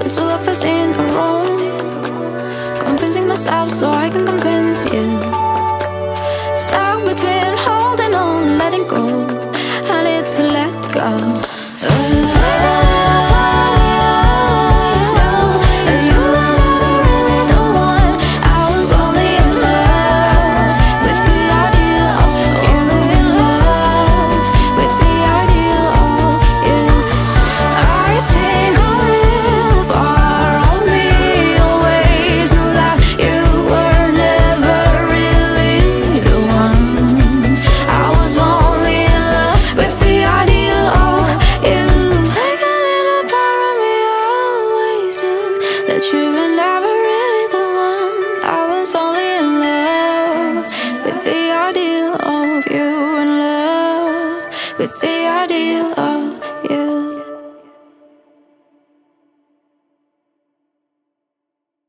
It's the love is in the room Convincing myself so I can convince you. Stuck between with it.